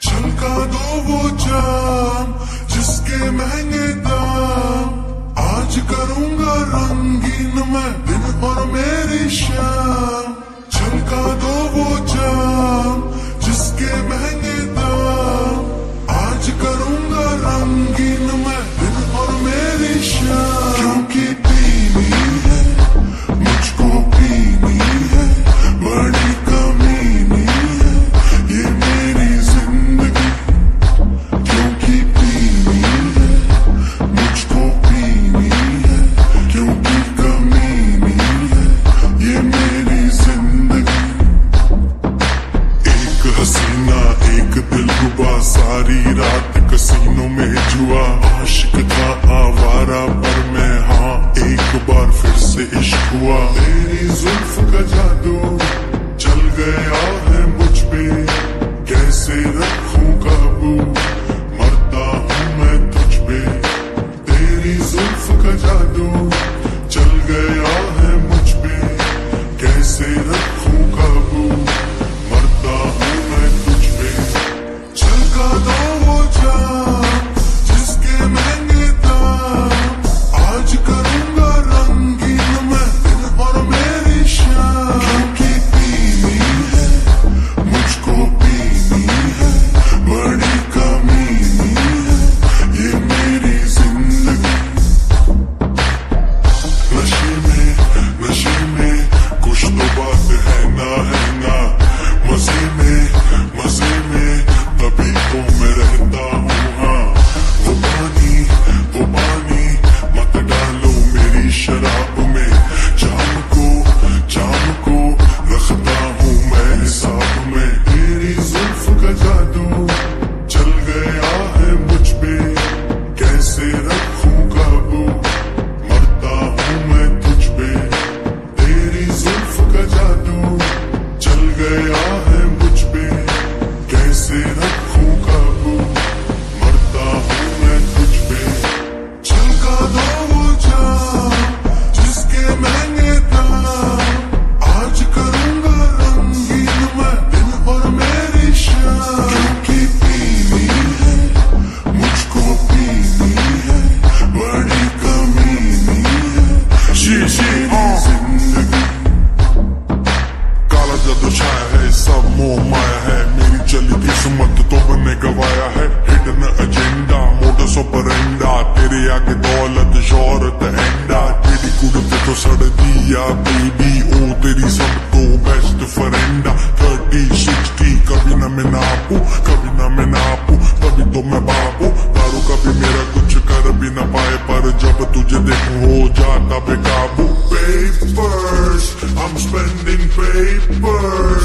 چمکا دو وہ جام جس کے مہنگے پسینہ ایک دل ربا ساری رات کسینوں میں جوا عاشق تھا، آوارہ پر میں ہاں سب موہ مایا ہے، میری چلی قسمت تو بن گوایا ہے۔ ہڈن ایجنڈا موٹس و پرنڈا تیرے آگے دولت، شہرت، اینڈا۔ تیری کڑتے تو سڑ دیا بی او تیری سب تو بیسٹ فرینڈا تھرٹی، سکسٹی، کبھی نہ میں ناپو کبھی نہ میں ناپو کبھی تو میں باپو دارو کبھی میرا کچھ کر بھی نہ پائے، پر جب تجھے دیکھوں، ہو جاتا بے کابو paper spending papers.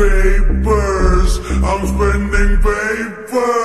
papers. I'm spending papers.